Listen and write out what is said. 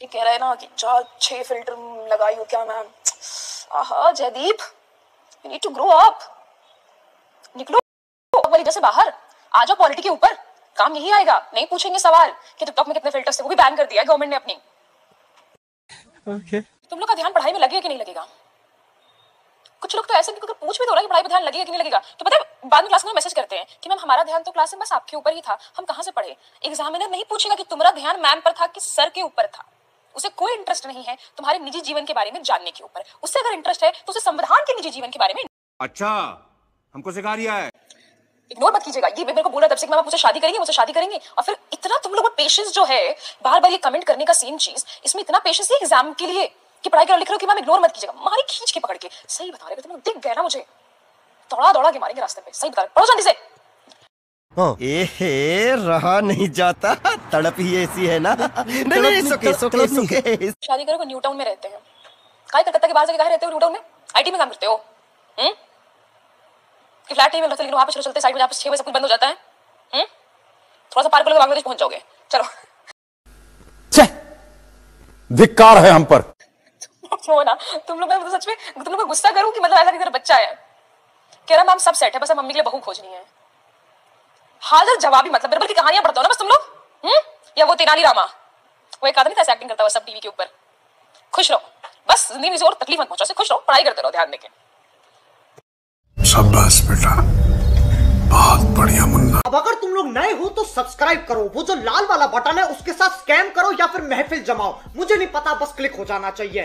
ये कह रहा है ना कि चार छह फ़िल्टर लगाई हो क्या मैम आहा Jaideep you need to grow up निकलो वाली जैसे बाहर। आ जाओ पॉलिटी के ऊपर। काम यही आएगा। नहीं पूछेंगे सवाल कि टिकटॉक में कितने फिल्टर्स थे वो भी बैन कर दिया है गवर्नमेंट ने अपनी। Okay. तुम लोग का ध्यान पढ़ाई में लगेगा कि नहीं लगेगा? कुछ लोग तो ऐसे भी पूछ भी तो रहा है कि पढ़ाई में ध्यान लगेगा कि नहीं लगेगा। तो पता है बाद में क्लास में मैसेज करते हैं कि मैम हमारा ध्यान तो क्लास में बस आपके ऊपर ही था। हम कहाँ से पढ़े? एग्जामिनर नहीं पूछेगा कि तुम्हारा ध्यान मैम पर था कि सर के ऊपर था। उसे कोई इंटरेस्ट नहीं है तुम्हारे निजी जीवन के बारे में जानने के ऊपर। उससे अगर इंटरेस्ट है तो उसे संविधान के निजी जीवन के बारे में अच्छा हमको सिखा रिया है। इग्नोर मत कीजिएगा। ये मेरे को बोला तब से कि मुझसे शादी करेंगे मुझसे शादी करेंगे। और फिर इतना तुम लोगों पेशेंस जो है बार बार ये कमेंट करने का सेम चीज़ इसमें इतना पेशेंस है एग्ज़ाम के लिए कि पढ़ाई करो लिख रहे हो कि मैम इग्नोर मत कीजिएगा। मारी खींच के पकड़ के। सही बता रहे थे तुम लोग दिख गए ना मुझे। दौड़ा दौड़ा के मारेंगे रास्ते पे। सही बता रहे पढ़ो जल्दी से। एहे रहा नहीं जाता। तड़प ही ऐसी है ना। नहीं नहीं सुके सुके सुके शादी करो न्यू टाउन में रहते हैं। काय कलकत्ता के बाहर जाके कहा रहते हो न्यू टाउन में? आईटी में काम करते हो। हम्म? कि फ्लैट नहीं मिल रहा था लेकिन वहाँ पे चलो चलते साइड में जहाँ पे छह बजे सब कुछ बंद हो जाता है। हम्म? थोड़ा सा पार कर बांग्लादेश पहुँच जाओगे। चलो। धिक्कार है हम पर। ना तुम लोग मैं तो सच में तुम लोग को गुस्सा करूँ कि मतलब ऐसा कि बच्चा है? कह रहा मैम सब सेट है बस अब मम्मी के लिए बहू खोजनी है। हाजिर जवाबी मतलब बिरबल की कहानियाँ पढ़ते हो ना बस तुम लोग? हम्म? या वो तेनाली रामा? वो एक आदमी था एक्टिंग करता हुआ सब टीवी के ऊपर। खुश रहो। बस ज़िंदगी में और तकलीफ़ मत पहुंचो से खुश रहो पढ़ाई करते रहो ध्यान देके। शाबाश बेटा। बहुत बढ़िया मुन्ना। अब अगर तुम लोग नए हो तो सब्सक्राइब करो। वो जो लाल वाला बटन है उसके साथ स्कैम करो या फिर महफिल जमाओ। मुझे नहीं पता बस क्लिक हो जाना चाहिए।